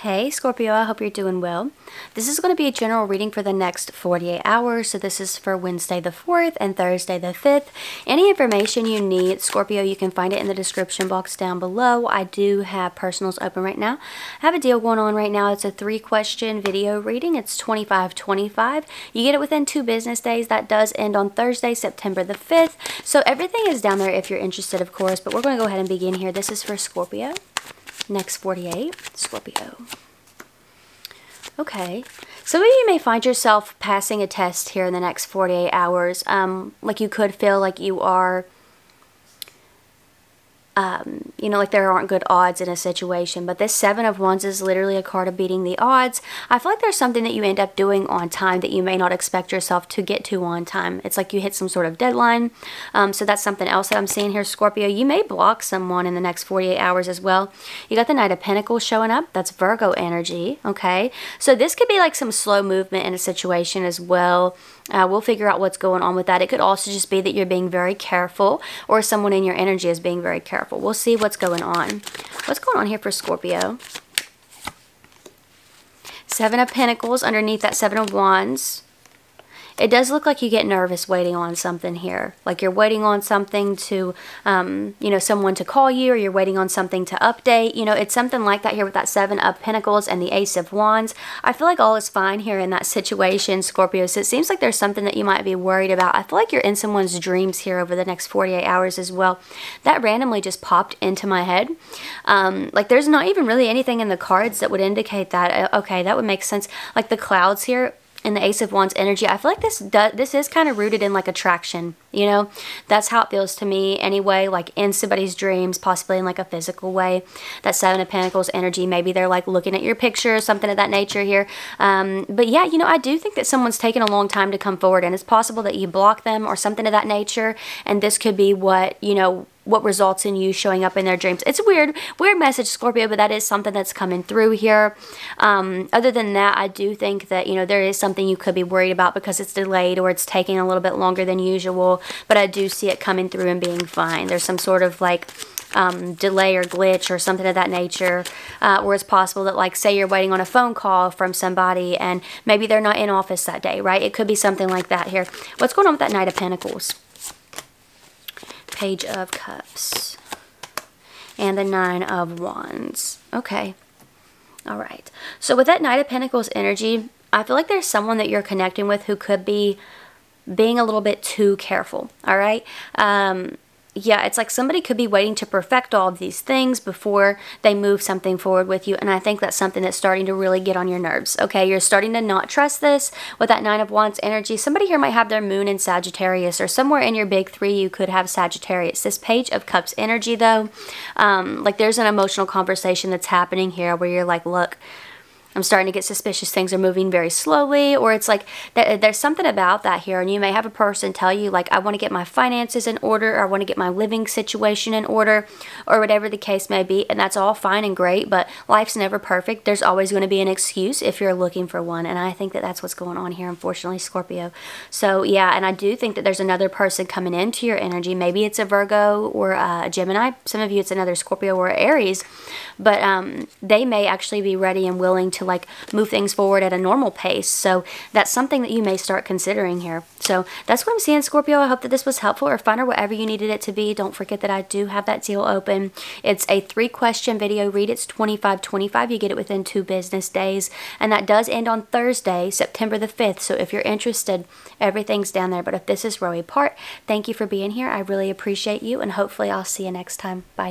Hey Scorpio, I hope you're doing well. This is going to be a general reading for the next 48 hours. So this is for Wednesday the 4th and Thursday the 5th. Any information you need, Scorpio, you can find it in the description box down below. I do have personals open right now. I have a deal going on right now. It's a three question video reading. It's 25.25. You get it within two business days. That does end on Thursday, September the 5th. So everything is down there if you're interested, of course. But we're going to go ahead and begin here. This is for Scorpio. Next 48, Scorpio. Okay, some of you may find yourself passing a test here in the next 48 hours. Um, like you could feel like you are um, you know, like there aren't good odds in a situation. But this Seven of Wands is literally a card of beating the odds. I feel like there's something that you end up doing on time that you may not expect yourself to get to on time. It's like you hit some sort of deadline. Um, so that's something else that I'm seeing here, Scorpio. You may block someone in the next 48 hours as well. You got the Knight of Pentacles showing up. That's Virgo energy, okay? So this could be like some slow movement in a situation as well. Uh, we'll figure out what's going on with that. It could also just be that you're being very careful or someone in your energy is being very careful. We'll see what's going on. What's going on here for Scorpio? Seven of Pentacles underneath that Seven of Wands. It does look like you get nervous waiting on something here. Like you're waiting on something to, um, you know, someone to call you or you're waiting on something to update. You know, it's something like that here with that Seven of Pentacles and the Ace of Wands. I feel like all is fine here in that situation, Scorpio. So it seems like there's something that you might be worried about. I feel like you're in someone's dreams here over the next 48 hours as well. That randomly just popped into my head. Um, like there's not even really anything in the cards that would indicate that. Uh, okay, that would make sense. Like the clouds here in the Ace of Wands energy, I feel like this does, this is kind of rooted in like attraction, you know? That's how it feels to me anyway, like in somebody's dreams, possibly in like a physical way. That Seven of Pentacles energy, maybe they're like looking at your picture, or something of that nature here. Um, but yeah, you know, I do think that someone's taken a long time to come forward and it's possible that you block them or something of that nature. And this could be what, you know, what results in you showing up in their dreams. It's weird, weird message, Scorpio, but that is something that's coming through here. Um, other than that, I do think that, you know, there is something you could be worried about because it's delayed or it's taking a little bit longer than usual, but I do see it coming through and being fine. There's some sort of like, um, delay or glitch or something of that nature, uh, where it's possible that, like, say you're waiting on a phone call from somebody and maybe they're not in office that day, right? It could be something like that here. What's going on with that Knight of Pentacles? Page of Cups. And the Nine of Wands. Okay. All right. So with that Knight of Pentacles energy, I feel like there's someone that you're connecting with who could be being a little bit too careful. All right. Um, yeah, it's like somebody could be waiting to perfect all of these things before they move something forward with you. And I think that's something that's starting to really get on your nerves. Okay, you're starting to not trust this with that Nine of Wands energy. Somebody here might have their moon in Sagittarius or somewhere in your big three you could have Sagittarius. This Page of Cups energy though, um, like there's an emotional conversation that's happening here where you're like, look, I'm starting to get suspicious things are moving very slowly or it's like th there's something about that here and you may have a person tell you like I want to get my finances in order or I want to get my living situation in order or whatever the case may be and that's all fine and great but life's never perfect. There's always going to be an excuse if you're looking for one and I think that that's what's going on here unfortunately Scorpio. So yeah and I do think that there's another person coming into your energy. Maybe it's a Virgo or a Gemini. Some of you it's another Scorpio or Aries but um, they may actually be ready and willing to like move things forward at a normal pace. So that's something that you may start considering here. So that's what I'm seeing, Scorpio. I hope that this was helpful or fun or whatever you needed it to be. Don't forget that I do have that deal open. It's a three question video read. It's 25 25. You get it within two business days. And that does end on Thursday, September the 5th. So if you're interested, everything's down there. But if this is Roe Part, thank you for being here. I really appreciate you. And hopefully I'll see you next time. Bye.